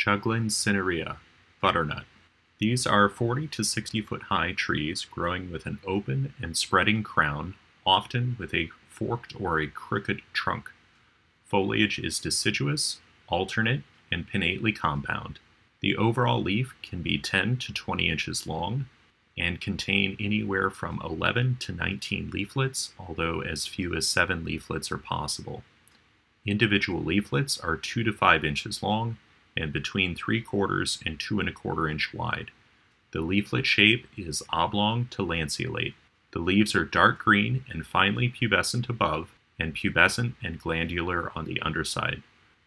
Juglans cinerea, butternut. These are 40 to 60 foot high trees growing with an open and spreading crown, often with a forked or a crooked trunk. Foliage is deciduous, alternate, and pinnately compound. The overall leaf can be 10 to 20 inches long and contain anywhere from 11 to 19 leaflets, although as few as 7 leaflets are possible. Individual leaflets are 2 to 5 inches long and between 3 quarters and 2 and a quarter inch wide. The leaflet shape is oblong to lanceolate. The leaves are dark green and finely pubescent above, and pubescent and glandular on the underside.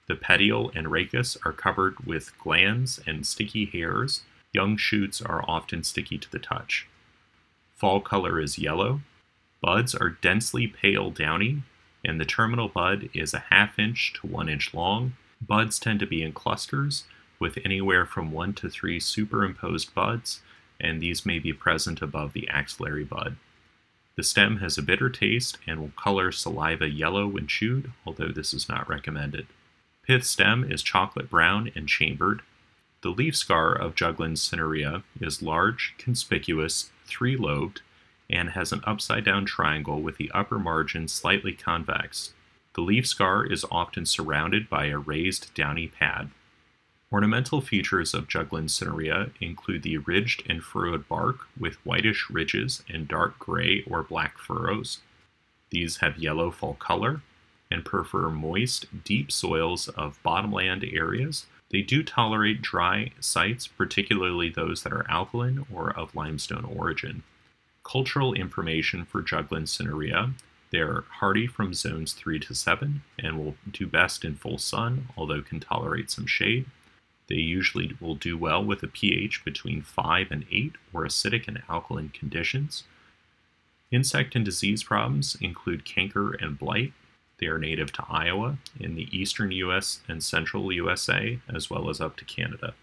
The petiole and rachis are covered with glands and sticky hairs. Young shoots are often sticky to the touch. Fall color is yellow. Buds are densely pale downy, and the terminal bud is a half inch to one inch long Buds tend to be in clusters with anywhere from one to three superimposed buds, and these may be present above the axillary bud. The stem has a bitter taste and will color saliva yellow when chewed, although this is not recommended. Pith stem is chocolate brown and chambered. The leaf scar of Juglans cinerea is large, conspicuous, three lobed, and has an upside down triangle with the upper margin slightly convex. The leaf scar is often surrounded by a raised downy pad. Ornamental features of Juglans cinerea include the ridged and furrowed bark with whitish ridges and dark gray or black furrows. These have yellow fall color and prefer moist, deep soils of bottomland areas. They do tolerate dry sites, particularly those that are alkaline or of limestone origin. Cultural information for Juglans cinerea they're hardy from zones 3 to 7 and will do best in full sun, although can tolerate some shade. They usually will do well with a pH between 5 and 8 or acidic and alkaline conditions. Insect and disease problems include canker and blight. They are native to Iowa, in the eastern US and central USA, as well as up to Canada.